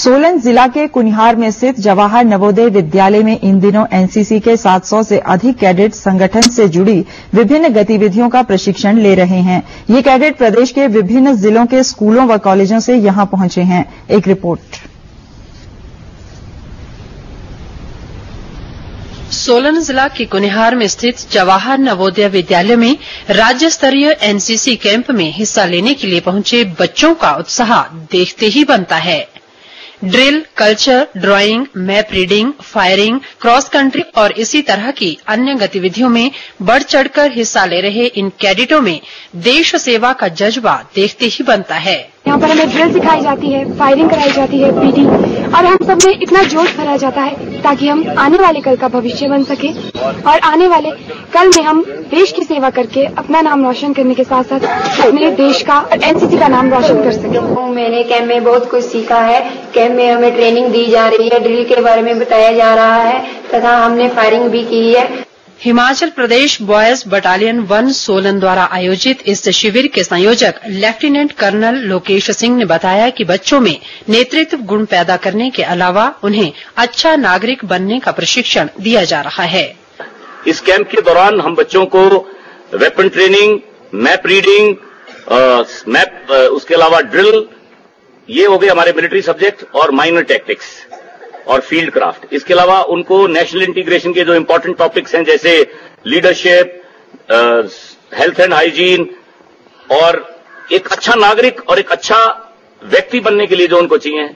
सोलन जिला के कुनिहार में स्थित जवाहर नवोदय विद्यालय में इन दिनों एनसीसी के 700 से अधिक कैडेट संगठन से जुड़ी विभिन्न गतिविधियों का प्रशिक्षण ले रहे हैं। ये कैडेट प्रदेश के विभिन्न जिलों के स्कूलों व कॉलेजों से यहाँ पहुँचे हैं। एक रिपोर्ट। सोलन जिला के कुनिहार में स्थित जवाहर नवोदय विद्यालय में राज्य स्तरीय एनसीसी कैंप में हिस्सा लेने के लिए पहुँचे बच्चों का उत्साह देखते ही बनता है। Drill, culture, drawing, map reading, firing, cross country और इसी तरह की अन्य गतिविधियों में बढ़ चढ़कर हिस्सा ले रहे इन कैडेटों में देश सेवा का जज्बा देखते ही बनता है। यहाँ पर हमें ड्रिल सिखाई जाती है, फायरिंग कराई जाती है पीटी और हम सब में इतना जोश भरा जाता है ताकि हम आने वाले कल का भविष्य बन सके। और आने वाले कल में हम देश की सेवा करके अपना नाम रोशन करने के साथ साथ अपने देश का और एनसीसी का नाम रोशन कर सके। मैंने कैंप में बहुत कुछ सीखा है। कैंप में हमें ट्रेनिंग दी जा रही है। ड्रिल के बारे में बताया जा रहा है तथा हमने फायरिंग भी की है। Himachal Pradesh boys battalion one Solan द्वारा आयोजित इस शिविर के संयोजक लेफ्टिनेंट कर्नल लोकेश सिंह ने बताया कि बच्चों में नेतृत्व गुण पैदा करने के अलावा उन्हें अच्छा नागरिक बनने का प्रशिक्षण दिया जा रहा है। इस कैंप के दौरान हम बच्चों को weapon training, map reading map उसके अलावा ड्रिल, ये हो गए हमारे मिलिट्री सब्जेक्ट और माइनर टैक्टिक्स। और फ़ील्ड क्राफ्ट इसके अलावा उनको नेशनल इंटीग्रेशन के जो इंपॉर्टेंट टॉपिक्स हैं, जैसे लीडरशिप हेल्थ एंड हाइजीन और एक अच्छा नागरिक और एक अच्छा व्यक्ति बनने के लिए जो उनको चाहिए।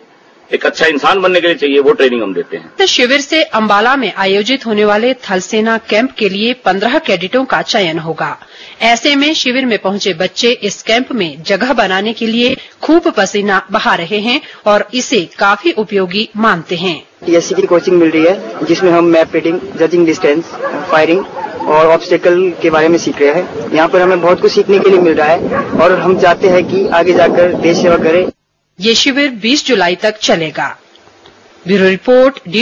एक अच्छा इंसान बनने के लिए चाहिए वो ट्रेनिंग हम देते हैं। इस शिविर से अंबाला में आयोजित होने वाले थल सेना कैंप के लिए पंद्रह कैडेटों का चयन होगा। ऐसे में शिविर में पहुँचे बच्चे इस कैंप में जगह बनाने के लिए खूब पसीना बहा रहे हैं और इसे काफ़ी उपयोगी मानते हैं। टीएससी की कोचिंग मिल रही है जिसमें हम map reading judging distance firing और ऑब्स्टेकल के बारे में सीख रहे हैं। यहाँ पर हमें बहुत कुछ सीखने के लिए मिल रहा है और हम चाहते हैं कि आगे जाकर देश सेवा करें। ये शिविर 20 जुलाई तक चलेगा। Bureau report